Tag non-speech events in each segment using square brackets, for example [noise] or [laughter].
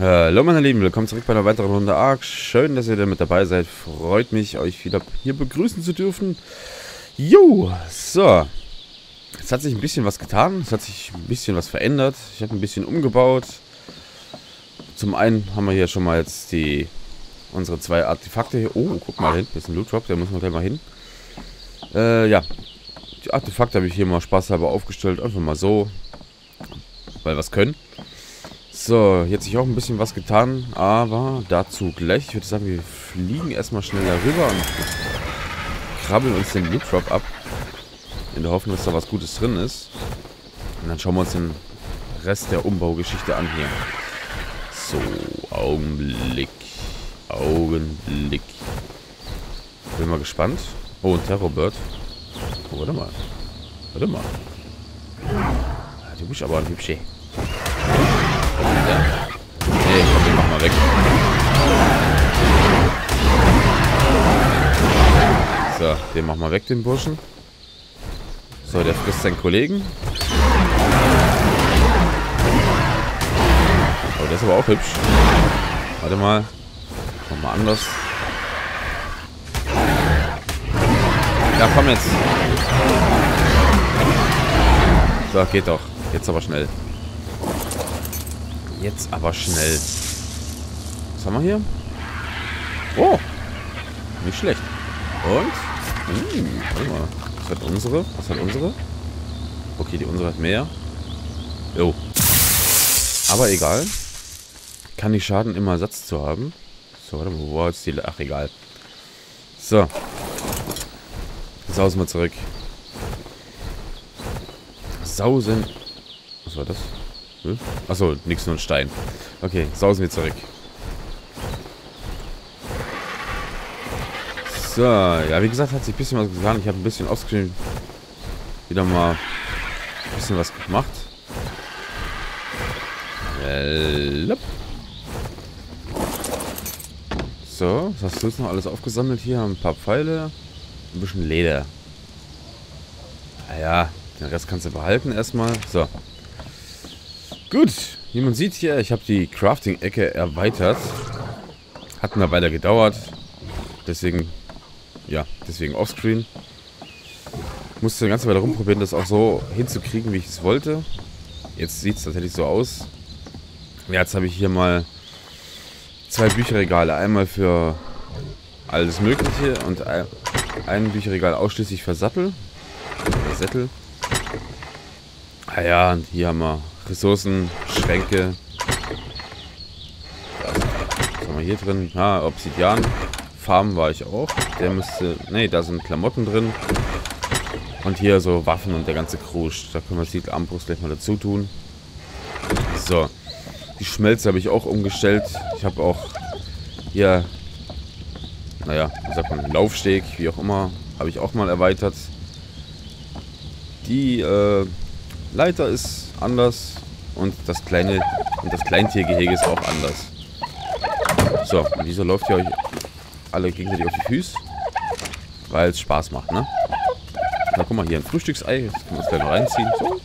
Hallo meine Lieben, willkommen zurück bei einer weiteren Runde Ark. Schön, dass ihr da mit dabei seid. Freut mich, euch wieder hier begrüßen zu dürfen. Jo, so. Es hat sich ein bisschen was getan. Es hat sich ein bisschen was verändert. Ich habe ein bisschen umgebaut. Zum einen haben wir hier schon mal jetzt die unsere zwei Artefakte hier. Oh, guck mal hin. Hier ist ein Loot Drop, der muss man gleich mal hin. Äh, ja. Die Artefakte habe ich hier mal spaßhalber aufgestellt. Einfach mal so. Weil wir es können. So, jetzt sich auch ein bisschen was getan, aber dazu gleich. Ich würde sagen, wir fliegen erstmal schnell darüber und krabbeln uns den Loot Drop ab. In der Hoffnung, dass da was Gutes drin ist. Und dann schauen wir uns den Rest der Umbaugeschichte an hier. So, Augenblick. Augenblick. Bin mal gespannt. Oh, ein Terrorbird. Oh, warte mal. Warte mal. Du bist aber ein Hübsche. Nee, komm, den machen wir weg. So, den machen wir weg, den Burschen. So, der frisst seinen Kollegen. Oh, der ist aber auch hübsch. Warte mal. Mach mal anders. Ja, komm jetzt. So, geht doch. Jetzt aber schnell. Jetzt aber schnell. Was haben wir hier? Oh. Nicht schlecht. Und? Hm, warte mal. Was hat unsere? Was hat unsere? Okay, die unsere hat mehr. Jo. Aber egal. Kann nicht schaden, immer Ersatz zu haben. So, warte mal, wo war jetzt die... Ach, egal. So. Sausen wir zurück. Sausen. Was war das? Hm? Achso, nix nur ein Stein. Okay, sausen wir zurück. So, ja, wie gesagt, hat sich ein bisschen was getan. Ich habe ein bisschen offscreen wieder mal ein bisschen was gemacht. So, was hast du jetzt noch alles aufgesammelt hier? Ein paar Pfeile, ein bisschen Leder. Naja, den Rest kannst du behalten erstmal. So, Gut, wie man sieht hier, ich habe die Crafting-Ecke erweitert. Hat eine Weile gedauert. Deswegen, ja, deswegen offscreen. Musste eine ganze Weile rumprobieren, das auch so hinzukriegen, wie ich es wollte. Jetzt sieht es tatsächlich so aus. Ja, jetzt habe ich hier mal zwei Bücherregale. Einmal für alles Mögliche und ein Bücherregal ausschließlich für Sattel. Sättel. Ah ja, und hier haben wir Ressourcen, Schränke. Was haben wir hier drin? Ah, Obsidian. Farm war ich auch. Der müsste... Ne, da sind Klamotten drin. Und hier so Waffen und der ganze Krusch. Da können wir die Armbrust gleich mal dazu tun. So. Die Schmelze habe ich auch umgestellt. Ich habe auch hier... Naja, wie sagt man? Laufsteg, wie auch immer. Habe ich auch mal erweitert. Die äh, Leiter ist anders und das kleine und das Kleintiergehege ist auch anders. So, und wieso läuft ihr euch alle gegenseitig auf die Füße? Weil es Spaß macht, ne? Na, guck mal, hier ein Frühstücksei. Das können wir uns gleich noch reinziehen. So.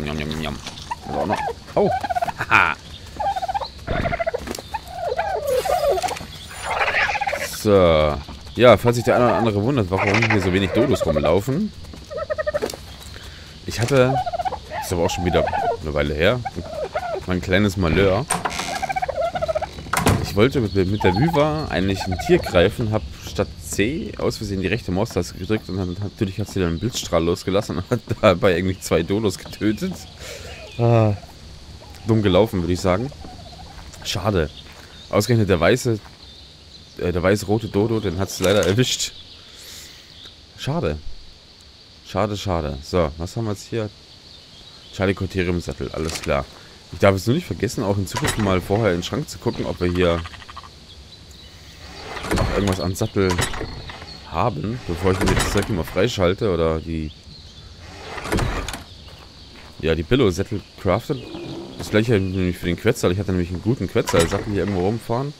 Njam, njam, njam, njam. Also auch noch. Oh. Haha. so. Ja, falls sich der eine oder andere wundert, warum hier so wenig Dodos rumlaufen. Ich hatte ist aber auch schon wieder eine Weile her. Mein kleines Malheur. Ich wollte mit, mit der Viva eigentlich ein Tier greifen, habe statt C aus Versehen die rechte Maustaste gedrückt und dann natürlich hat sie dann einen Blitzstrahl losgelassen und hat [laughs] dabei irgendwie zwei Dolos getötet. Ah, dumm gelaufen, würde ich sagen. Schade. Ausgerechnet der weiße, äh, der weiße-rote Dodo, den hat es leider erwischt. Schade. Schade, schade. So, was haben wir jetzt hier? Charlie Criterium Sattel, alles klar. Ich darf es nur nicht vergessen, auch in Zukunft mal vorher in den Schrank zu gucken, ob wir hier noch irgendwas an Sattel haben, bevor ich mir das Zeug mal freischalte oder die ja, die Billo-Sättel craftet. Das gleiche nämlich für den Quetzal. Ich hatte nämlich einen guten Quetzal-Sattel hier irgendwo rumfahren.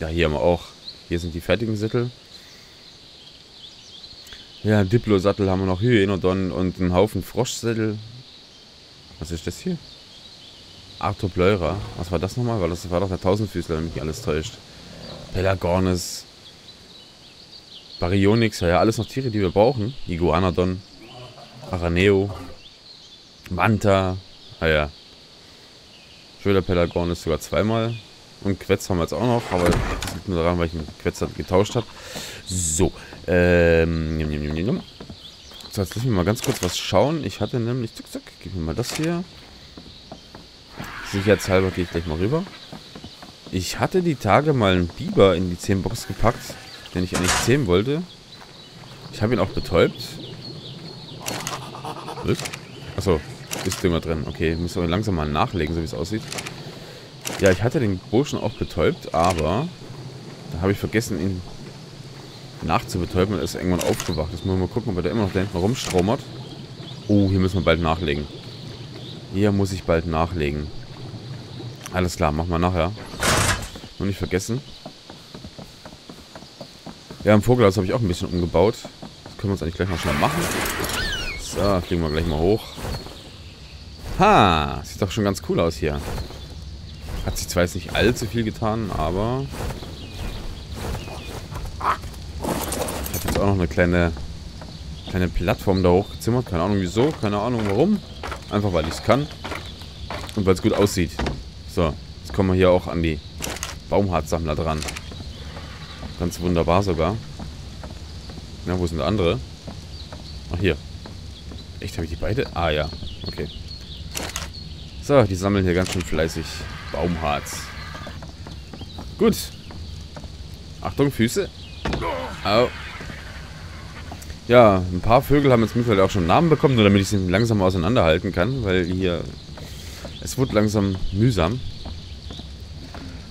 Ja, hier haben wir auch. Hier sind die fertigen Sättel. Ja, Diplo-Sattel haben wir noch Hyenodon und einen Haufen Froschsättel. Was ist das hier? Arthur Bleurer. Was war das nochmal? Weil das war doch der Tausendfüßler, wenn mich alles täuscht. Pelagornis. Baryonyx, ja, ja, alles noch Tiere, die wir brauchen. Iguanodon. Araneo. Manta. Ah ja. Schöner Pelagornis sogar zweimal. Und Quetz haben wir jetzt auch noch, aber das liegt nur daran, weil ich einen Quetz getauscht habe. So. Ähm, so, jetzt lassen wir mal ganz kurz was schauen. Ich hatte nämlich... Zack, zack, gib mir mal das hier. Sicherheitshalber gehe ich gleich mal rüber. Ich hatte die Tage mal einen Biber in die 10 Box gepackt, den ich eigentlich zähmen wollte. Ich habe ihn auch betäubt. Was? Achso, ist immer drin. Okay, muss aber langsam mal nachlegen, so wie es aussieht. Ja, ich hatte den Burschen auch betäubt, aber da habe ich vergessen, ihn nachzubetäuben und ist irgendwann aufgewacht. Jetzt müssen wir mal gucken, ob er da immer noch da hinten rumstromert. Oh, hier müssen wir bald nachlegen. Hier muss ich bald nachlegen. Alles klar, machen wir nachher. Nur nicht vergessen. Ja, im Vogelhaus habe ich auch ein bisschen umgebaut. Das können wir uns eigentlich gleich mal schnell machen. So, fliegen wir gleich mal hoch. Ha, sieht doch schon ganz cool aus hier. Hat sich zwar jetzt nicht allzu viel getan, aber... Ich habe jetzt auch noch eine kleine, kleine Plattform da hochgezimmert. Keine Ahnung wieso, keine Ahnung warum. Einfach weil ich es kann. Und weil es gut aussieht. So, jetzt kommen wir hier auch an die Baumharzsammler dran. Ganz wunderbar sogar. Na, wo sind andere? Ach, hier. Echt, habe ich die beide? Ah, ja. Okay. So, die sammeln hier ganz schön fleißig Baumharz. Gut. Achtung, Füße. Au. Ja, ein paar Vögel haben jetzt mittlerweile auch schon Namen bekommen, nur damit ich sie langsam auseinanderhalten kann, weil hier... Es wird langsam mühsam.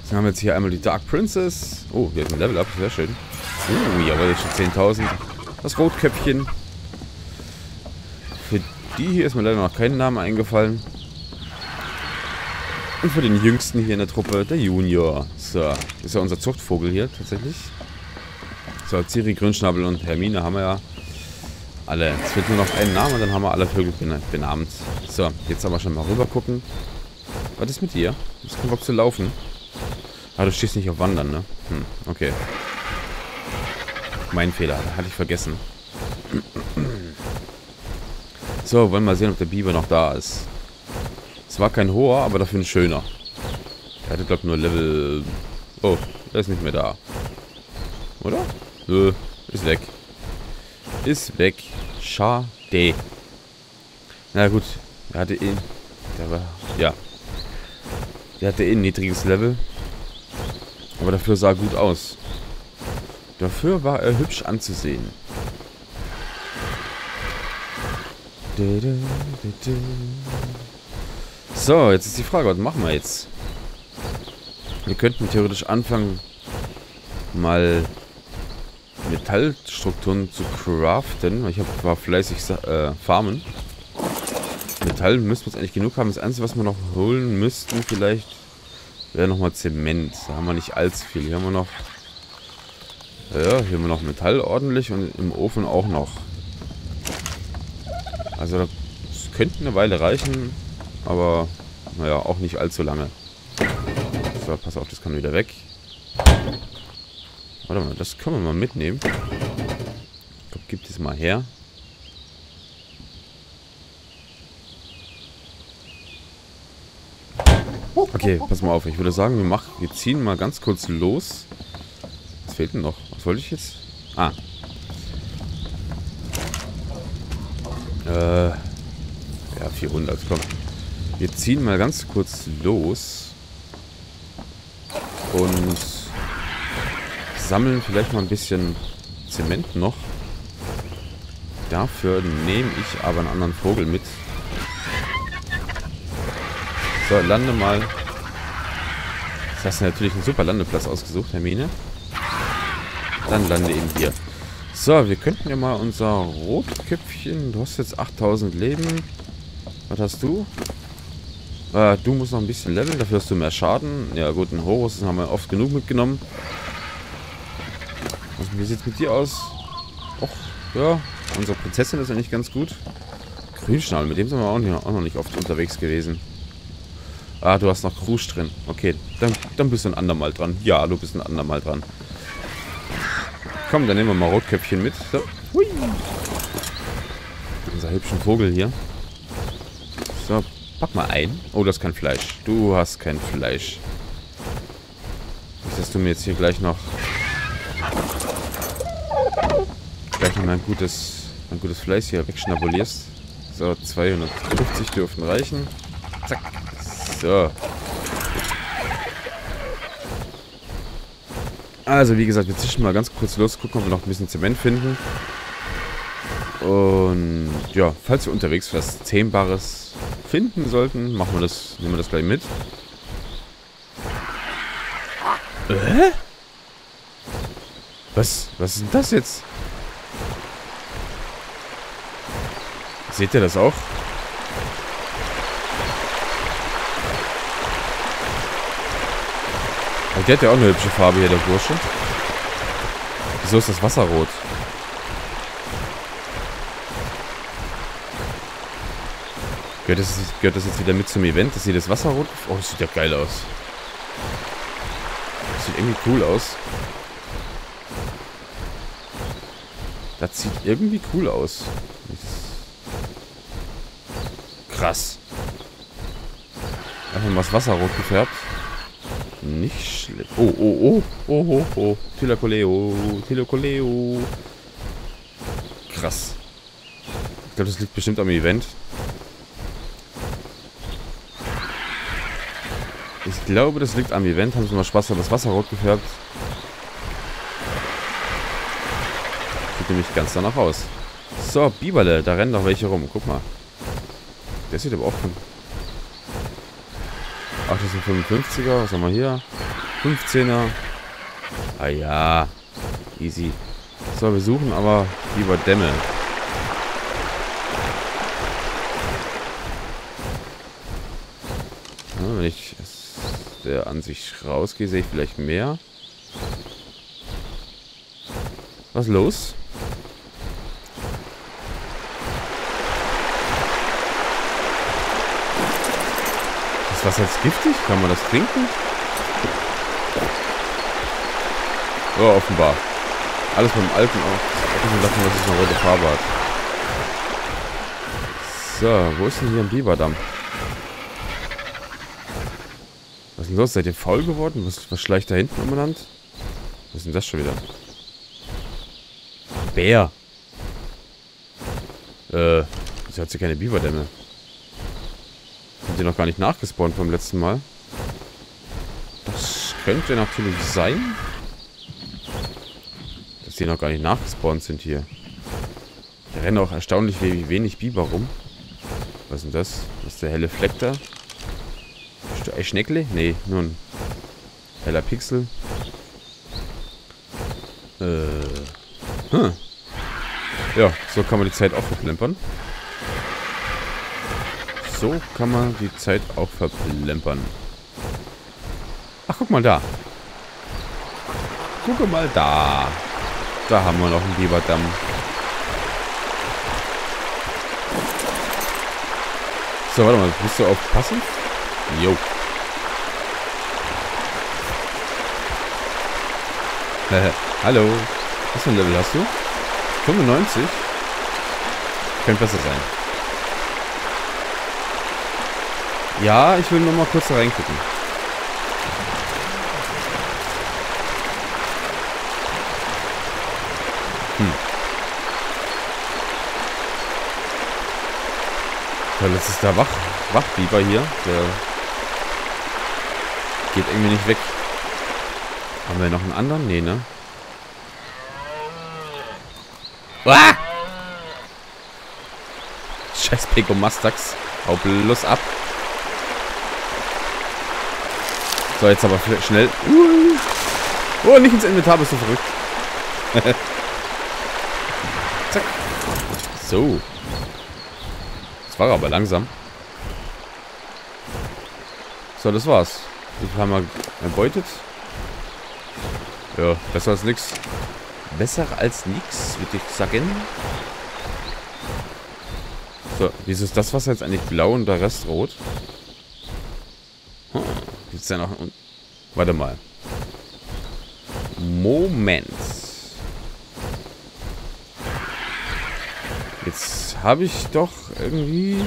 Dann haben wir jetzt hier einmal die Dark Princess. Oh, wir haben ein Level Up, sehr schön. Oh, jawohl, jetzt schon 10.000. Das Rotköpfchen. Für die hier ist mir leider noch kein Name eingefallen. Und für den jüngsten hier in der Truppe, der Junior. So, ist ja unser Zuchtvogel hier tatsächlich. So, Ciri, Grünschnabel und Hermine haben wir ja alle. Es fehlt nur noch ein Name, dann haben wir alle Vögel benannt. So, jetzt aber schon mal rüber gucken. Was ist mit dir? Du bist kein Bock zu laufen. Ah, du stehst nicht auf Wandern, ne? Hm, okay. Mein Fehler, hatte ich vergessen. So, wollen wir mal sehen, ob der Biber noch da ist. Es war kein hoher, aber dafür ein schöner. Er hatte, glaube ich, nur Level... Oh, er ist nicht mehr da. Oder? Nö, ist weg. Ist weg. Schade. Na gut, er hatte eh... Der war... Ja. Der hatte eh ein niedriges Level. Aber dafür sah er gut aus. Dafür war er hübsch anzusehen. So, jetzt ist die Frage, was machen wir jetzt? Wir könnten theoretisch anfangen, mal Metallstrukturen zu craften. Ich hab, war fleißig äh, farmen. Metall müssten wir jetzt eigentlich genug haben. Das Einzige, was wir noch holen müssten, vielleicht wäre nochmal Zement. Da haben wir nicht allzu viel. Hier haben wir noch... Ja, hier haben wir noch Metall ordentlich und im Ofen auch noch. Also das könnte eine Weile reichen, aber naja, auch nicht allzu lange. So, pass auf, das kann wieder weg. Warte mal, das können wir mal mitnehmen. Gib das mal her. Okay, pass mal auf. Ich würde sagen, wir, machen, wir ziehen mal ganz kurz los. Was fehlt denn noch? Was wollte ich jetzt? Ah. Äh. Ja, 400, komm. Wir ziehen mal ganz kurz los. Und sammeln vielleicht mal ein bisschen Zement noch. Dafür nehme ich aber einen anderen Vogel mit. So, lande mal. Das hast du natürlich einen super Landeplatz ausgesucht, Hermine. Dann lande eben hier. So, wir könnten ja mal unser Rotköpfchen... Du hast jetzt 8000 Leben. Was hast du? Äh, du musst noch ein bisschen leveln, dafür hast du mehr Schaden. Ja gut, ein Horus haben wir oft genug mitgenommen. Also, wie sieht es mit dir aus? Och, ja, unsere Prinzessin ist eigentlich ganz gut. Grünschnabel, mit dem sind wir auch, nicht, auch noch nicht oft unterwegs gewesen. Ah, du hast noch Rouge drin. Okay, dann, dann bist du ein andermal dran. Ja, du bist ein andermal dran. Komm, dann nehmen wir mal Rotköpfchen mit. So. Hui. Unser hübschen Vogel hier. So, pack mal ein. Oh, das ist kein Fleisch. Du hast kein Fleisch. Dass du mir jetzt hier gleich noch... Gleich noch ein gutes, ein gutes Fleisch hier wegschnabulierst. So, 250 dürften reichen. Zack. So. Also, wie gesagt, wir zischen mal ganz kurz los, gucken, ob wir noch ein bisschen Zement finden. Und ja, falls wir unterwegs was Zähmbares finden sollten, machen wir das, nehmen wir das gleich mit. Äh? Was, was ist denn das jetzt? Seht ihr das auch? Aber der hat ja auch eine hübsche Farbe hier, der Bursche. Wieso ist das Wasser rot? Gehört das, gehört das jetzt wieder mit zum Event, dass hier das Wasser rot... Oh, das sieht ja geil aus. Das sieht irgendwie cool aus. Das sieht irgendwie cool aus. Krass. Einfach mal das Wasser rot gefärbt. Nicht schlecht. Oh, oh, oh. Oh, oh, oh. Tilakoleo. Tilakoleo. Krass. Ich glaube, das liegt bestimmt am Event. Ich glaube, das liegt am Event. Haben sie mal Spaß an das Wasser rot gefärbt. Sieht nämlich ganz danach aus. So, Biberle. Da rennen noch welche rum. Guck mal. Der sieht aber auch von... Ach, das ein 55er. Was haben wir hier? 15er. Ah ja. Easy. So, wir suchen aber lieber Dämme. Ja, wenn ich der Ansicht rausgehe, sehe ich vielleicht mehr. Was ist los? Ist das jetzt giftig? Kann man das trinken? Ja, offenbar. Alles beim Alten auch. Abgesehen davon, dass es eine rote hat. So, wo ist denn hier ein Biberdamm? Was ist denn los? Seid ihr faul geworden? Was, was schleicht da hinten umeinander? Was ist denn das schon wieder? Bär. Äh, wieso hat sie keine Biberdämme? Die noch gar nicht nachgespawnt vom letzten Mal? Das könnte natürlich sein. Dass die noch gar nicht nachgespawnt sind hier. Da rennen auch erstaunlich wenig Biber rum. Was ist denn das? Was ist der helle Fleck da? Ein Schneckle? Nee, nur ein heller Pixel. Äh. Hm. Ja, so kann man die Zeit auch verplempern. So kann man die Zeit auch verplempern. Ach, guck mal da. Guck mal da. Da haben wir noch einen Biberdamm. So, warte mal. Bist du auf passiv? Jo. Hallo. Was für ein Level hast du? 95? Könnte besser sein. Ja, ich will nur mal kurz reingucken. Hm. Jetzt ist der Wach Wachbiber hier. Der geht irgendwie nicht weg. Haben wir noch einen anderen? Nee, ne? Ah! Scheiß Pegomastax. Hau bloß ab. So, jetzt aber schnell. Oh, nicht ins Inventar, bist du verrückt. [laughs] Zack. So. Das war aber langsam. So, das war's. Wie viel haben wir erbeutet? Ja, besser als nichts. Besser als nichts, würde ich sagen. So, wieso ist das Wasser jetzt eigentlich blau und der Rest rot? Da noch... Warte mal. Moment. Jetzt habe ich doch irgendwie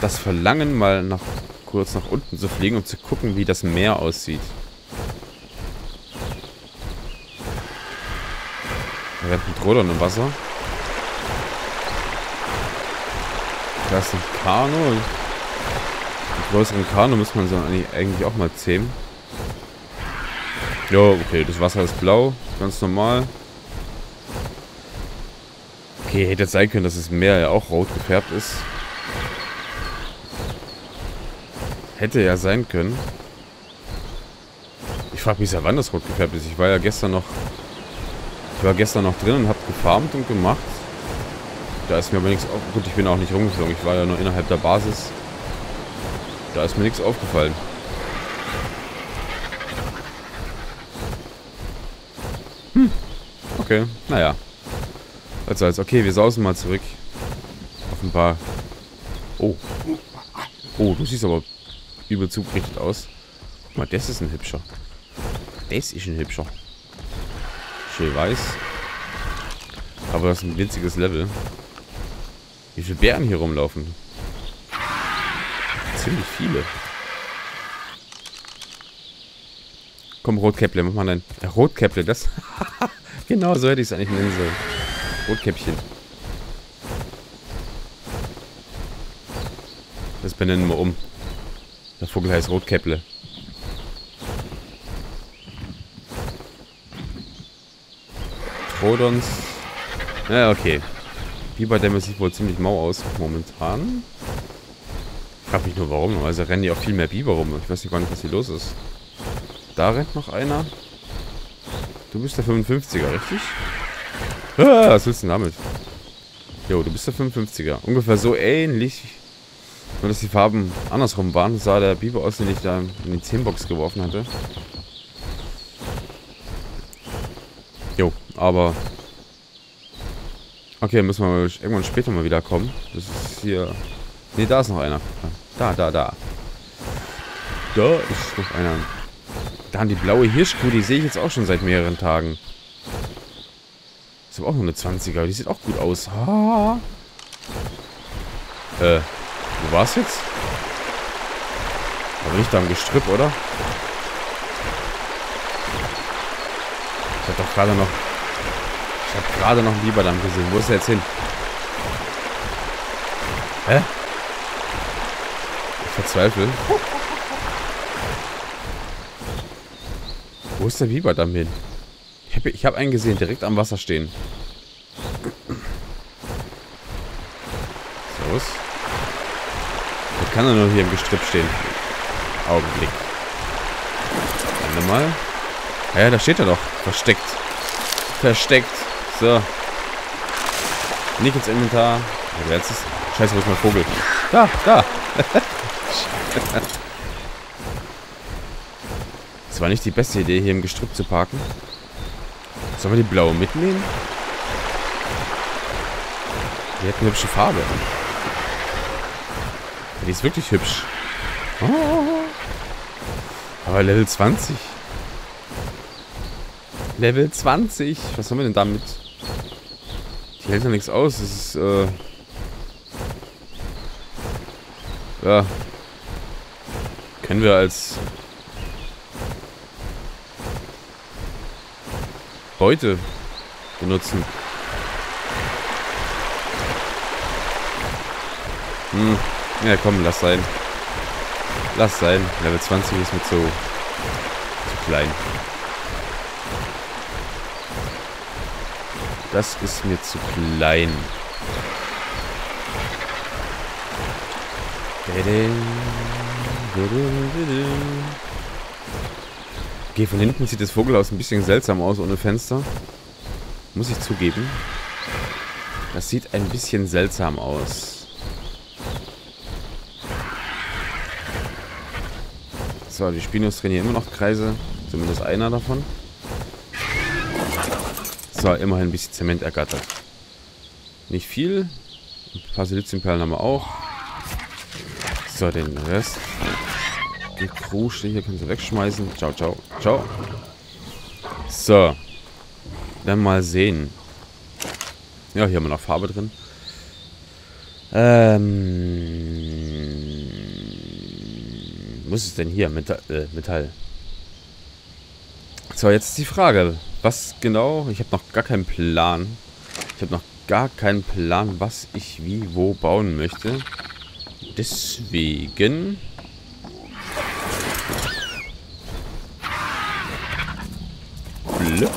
das Verlangen, mal nach, kurz nach unten zu fliegen, um zu gucken, wie das Meer aussieht. Da rennt ein Trodon im Wasser. Da ist ein Kanu. Größeren Kanu muss man so eigentlich auch mal zähmen. Ja, okay, das Wasser ist blau. Ganz normal. Okay, hätte jetzt sein können, dass das Meer ja auch rot gefärbt ist. Hätte ja sein können. Ich frage mich ja, wann das rot gefärbt ist. Ich war ja gestern noch... Ich war gestern noch drin und habe gefarmt und gemacht. Da ist mir aber nichts auf... Gut, ich bin auch nicht rumgeflogen. Ich war ja nur innerhalb der Basis. Da ist mir nichts aufgefallen. Hm. Okay, naja. Also, als okay, wir sausen mal zurück. Paar... Oh. Oh, du siehst aber übel zugerichtet aus. Guck mal, das ist ein hübscher. Das ist ein hübscher. Schön weiß. Aber das ist ein winziges Level. Wie viele Bären hier rumlaufen? Ziemlich viele. Komm, Rotkäpple, mach mal ein... Ja, Rotkäpple, das... [laughs] genau, so hätte ich es eigentlich nennen sollen. Rotkäppchen. Das benennen wir um. Der Vogel heißt Rotkäpple. Trodons. Ja, okay. Biberdämme sieht wohl ziemlich mau aus momentan. Ich frage mich nur warum. Also rennen ja auch viel mehr Biber rum. Ich weiß nicht gar nicht, was hier los ist. Da rennt noch einer. Du bist der 55er, richtig? Ah, was willst du denn damit? Jo, du bist der 55er. Ungefähr so ähnlich nur, dass die Farben andersrum waren, sah der Biber aus, den ich da in die 10-Box geworfen hatte. Jo, aber... Okay, müssen wir irgendwann später mal wieder kommen. Das ist hier... Ne, da ist noch einer. Da, da, da. Da ist noch einer. Da haben die blaue Hirschkuh, die sehe ich jetzt auch schon seit mehreren Tagen. Ist aber auch nur eine 20er, die sieht auch gut aus. Ha. Äh, wo war's jetzt? Aber nicht da am Gestrüpp, oder? Ich hab doch gerade noch... Ich hab gerade noch einen Biberdamm gesehen. Wo ist er jetzt hin? Hä? Ich verzweifle. Wo ist der Biberdamm hin? Ich habe hab einen gesehen, direkt am Wasser stehen. Servus kann er nur hier im Gestrüpp stehen. Augenblick. Warte mal. Ja, ja, da steht er doch. Versteckt. Versteckt. So. Nicht ins Inventar. Jetzt ist... Scheiße, wo ist mein Vogel? Da, da. [laughs] [laughs] Das war nicht die beste Idee, hier im Gestrüpp zu parken. Sollen wir die blaue mitnehmen? Die hat eine hübsche Farbe. Die ist wirklich hübsch. Oh. Aber Level 20. Level 20. Was haben wir denn damit? Die hält ja nichts aus. Das ist, äh... Ja. Können wir als... Beute benutzen. Hm. Ja, komm, lass sein. Lass sein. Level 20 ist mir zu, zu klein. Das ist mir zu klein. Okay, von hinten sieht das Vogelhaus ein bisschen seltsam aus ohne Fenster. Muss ich zugeben. Das sieht ein bisschen seltsam aus. So, die Spinos drehen hier immer noch Kreise. Zumindest einer davon. So, immerhin ein bisschen Zement ergattert. Nicht viel. Ein paar Siliziumperlen haben wir auch. So, den Rest Gekrusche hier können sie wegschmeißen. Ciao, ciao, ciao. So. Dann mal sehen. Ja, hier haben wir noch Farbe drin. Ähm. Was ist denn hier? Metall. Äh, Metall. So, jetzt ist die Frage. Was genau? Ich habe noch gar keinen Plan. Ich habe noch gar keinen Plan, was ich wie wo bauen möchte. Deswegen... Blöd.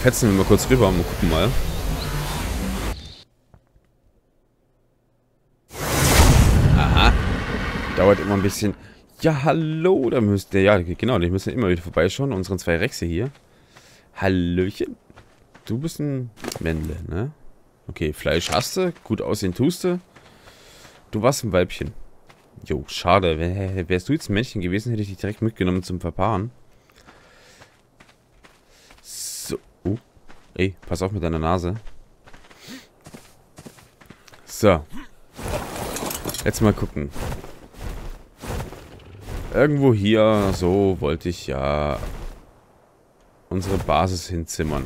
Fetzen wir mal kurz rüber und gucken mal. Aha. Dauert immer ein bisschen. Ja, hallo, da müsst ihr, ja, genau, die müssen immer wieder vorbeischauen, unseren zwei Rechse hier. Hallöchen. Du bist ein Männle, ne? Okay, Fleisch hast du, gut aussehen tust du. Du warst ein Weibchen. Jo, schade. Wärst du jetzt ein Männchen gewesen, hätte ich dich direkt mitgenommen zum Verpaaren. So. Oh. Ey, pass auf mit deiner Nase. So. Jetzt mal gucken. Irgendwo hier, so wollte ich ja unsere Basis hinzimmern.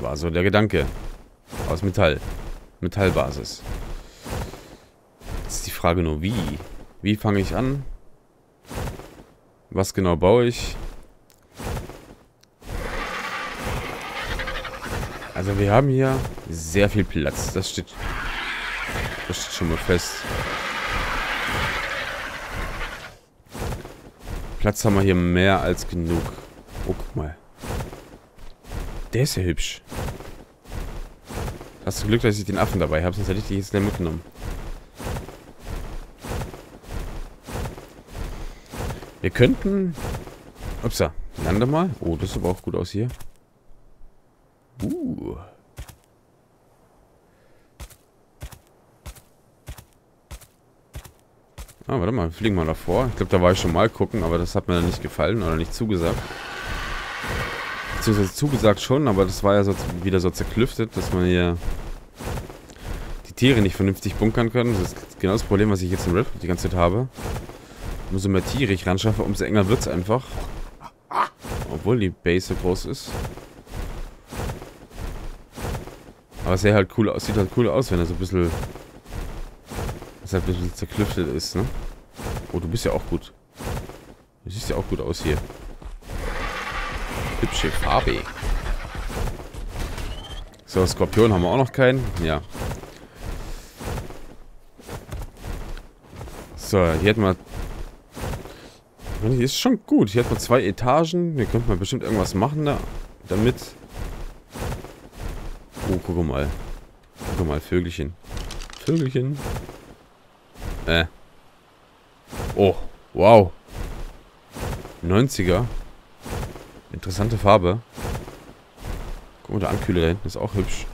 War so der Gedanke. Aus Metall. Metallbasis. Jetzt ist die Frage nur, wie? Wie fange ich an? Was genau baue ich? Also wir haben hier sehr viel Platz. Das steht, das steht schon mal fest. Platz haben wir hier mehr als genug. Oh, guck mal. Der ist ja hübsch. Hast du Glück, dass ich den Affen dabei habe, sonst hätte ich dich jetzt schnell mitgenommen. Wir könnten... Upsa, lande mal. Oh, das sieht aber auch gut aus hier. Uh. Ah, warte mal, fliegen wir davor. Ich glaube, da war ich schon mal gucken, aber das hat mir dann nicht gefallen oder nicht zugesagt beziehungsweise zugesagt schon, aber das war ja so wieder so zerklüftet, dass man hier die Tiere nicht vernünftig bunkern können. Das ist genau das Problem, was ich jetzt in Redwood die ganze Zeit habe. Umso mehr Tiere ich ran schaffe, umso enger wird es einfach. Obwohl die Base so groß ist. Aber es sieht halt cool aus, sieht halt cool aus, wenn er so ein bisschen... Es halt ein bisschen zerklüftet ist, ne? Oh, du bist ja auch gut. Du siehst ja auch gut aus hier. Hübsche Farbe. So, Skorpion haben wir auch noch keinen. Ja. So, hier hätten wir... Die ist schon gut. Hier hat man zwei Etagen. Hier könnte man bestimmt irgendwas machen da, damit. Oh, guck mal. Guck mal, Vögelchen. Vögelchen. Äh. Oh, wow. 90er. Interessante Farbe. Guck mal, der Ankühler da hinten ist auch hübsch.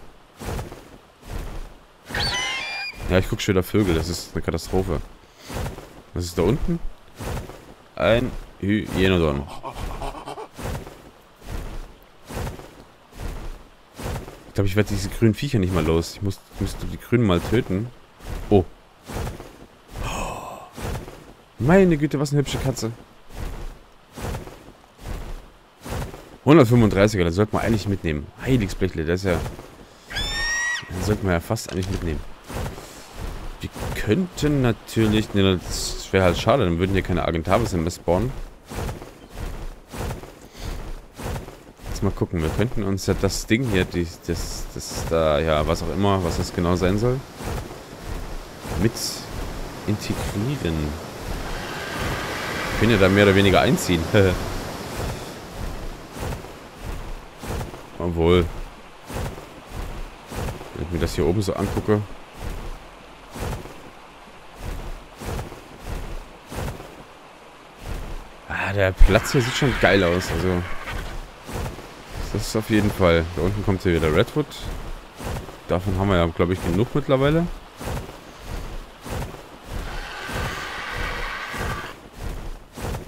Ja, ich gucke schon wieder Vögel. Das ist eine Katastrophe. Was ist da unten? Ein Hyenodon. Ich glaube, ich werde diese grünen Viecher nicht mal los. Ich muss, müsste die grünen mal töten. Oh. Meine Güte, was eine hübsche Katze. 135er, das sollte man eigentlich mitnehmen. Heiligsblechle, das ist ja... Das sollte man ja fast eigentlich mitnehmen. Wir könnten natürlich... Ne, das wäre halt schade, dann würden hier keine Agentavis mehr spawnen. Jetzt mal gucken, wir könnten uns ja das Ding hier, die, das, das da, ja, was auch immer, was das genau sein soll, mit integrieren. Wir können ja da mehr oder weniger einziehen. [laughs] Obwohl. Wenn ich mir das hier oben so angucke. Ah, der Platz hier sieht schon geil aus. Also. Das ist auf jeden Fall. Da unten kommt hier wieder Redwood. Davon haben wir ja, glaube ich, genug mittlerweile.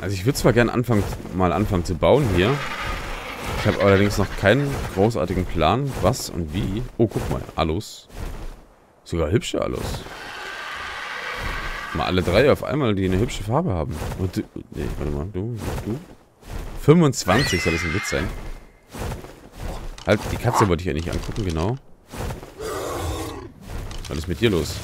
Also ich würde zwar gerne anfangen, mal anfangen zu bauen hier. Ich habe allerdings noch keinen großartigen Plan, was und wie. Oh, guck mal. Alus. Sogar hübsche Alus. Mal alle drei auf einmal, die eine hübsche Farbe haben. Und du, nee, warte mal, du, du. 25 soll das ein Witz sein. Halt, die Katze wollte ich ja nicht angucken, genau. Was ist mit dir los?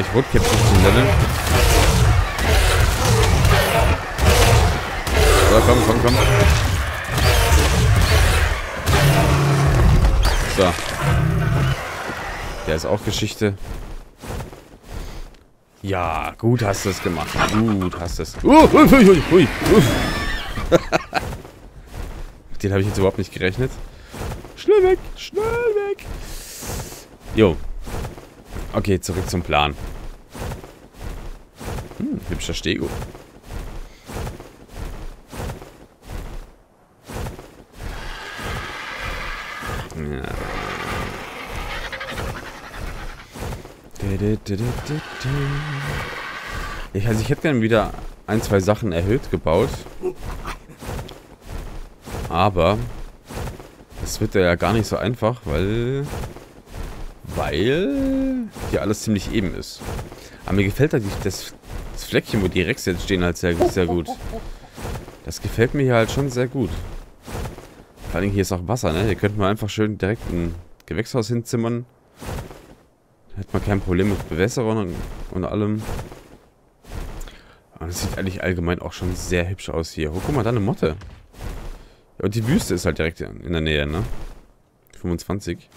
Gleich Rotkäppchen zum Leveln. So, komm, komm, komm. So. Der ist auch Geschichte. Ja, gut hast du es gemacht. Gut hast du es. Uh, ui, ui, ui, [laughs] Den habe ich jetzt überhaupt nicht gerechnet. Schnell weg, schnell weg. Jo. Okay, zurück zum Plan. Hm, hübscher Stego. Ja. Ich, also ich hätte gerne wieder ein, zwei Sachen erhöht gebaut. Aber das wird ja gar nicht so einfach, weil weil hier alles ziemlich eben ist. Aber mir gefällt halt das, das Fleckchen, wo die Rex jetzt stehen, halt sehr, sehr gut. Das gefällt mir hier halt schon sehr gut. Vor allem hier ist auch Wasser, ne? Hier könnte man einfach schön direkt ein Gewächshaus hinzimmern. Da hätte man kein Problem mit Bewässerung und, und allem. Aber das sieht eigentlich allgemein auch schon sehr hübsch aus hier. Oh, guck mal, da eine Motte. Ja, und die Wüste ist halt direkt in der Nähe, ne? 25.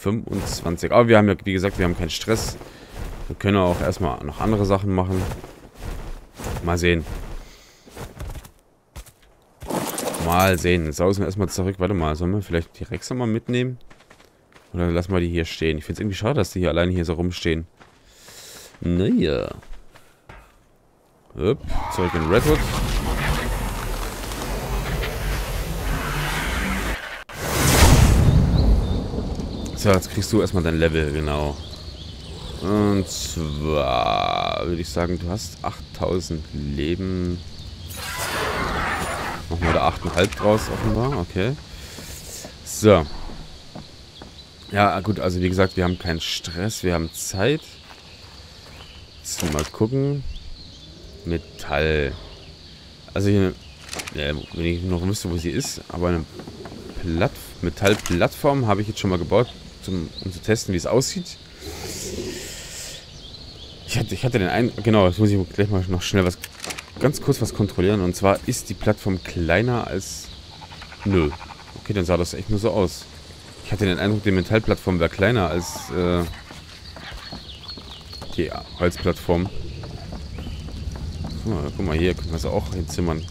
25. Aber wir haben ja, wie gesagt, wir haben keinen Stress. Wir können auch erstmal noch andere Sachen machen. Mal sehen. Mal sehen. Jetzt sausen wir erstmal zurück. Warte mal, sollen wir vielleicht die Rexe mal mitnehmen? Oder lassen wir die hier stehen? Ich finde es irgendwie schade, dass die hier alleine hier so rumstehen. Naja. Upp, zurück in Redwood. So, jetzt kriegst du erstmal dein Level, genau. Und zwar würde ich sagen, du hast 8000 Leben. Machen wir da 8,5 draus offenbar, okay. So. Ja, gut, also wie gesagt, wir haben keinen Stress, wir haben Zeit. Jetzt mal gucken. Metall. Also hier, ja, wenn ich noch wüsste, wo sie ist, aber eine Platt Metallplattform habe ich jetzt schon mal gebaut zum, um zu testen, wie es aussieht. Ich hatte, ich hatte den Eindruck, genau, jetzt muss ich gleich mal noch schnell was, ganz kurz was kontrollieren. Und zwar ist die Plattform kleiner als, nö. Okay, dann sah das echt nur so aus. Ich hatte den Eindruck, die Metallplattform wäre kleiner als, äh, die Holzplattform. Oh, guck mal, hier können wir sie auch hinzimmern.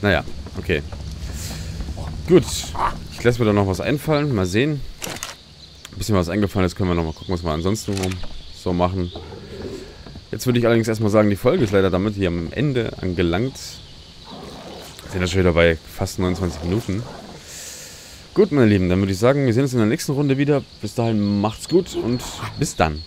Naja, okay. Gut. Ich lasse mir da noch was einfallen. Mal sehen. Ein bisschen was eingefallen ist, können wir noch mal gucken, was wir ansonsten so machen. Jetzt würde ich allerdings erstmal sagen, die Folge ist leider damit hier am Ende angelangt. Wir sind ja schon wieder bei fast 29 Minuten. Gut, meine Lieben, dann würde ich sagen, wir sehen uns in der nächsten Runde wieder. Bis dahin macht's gut und bis dann.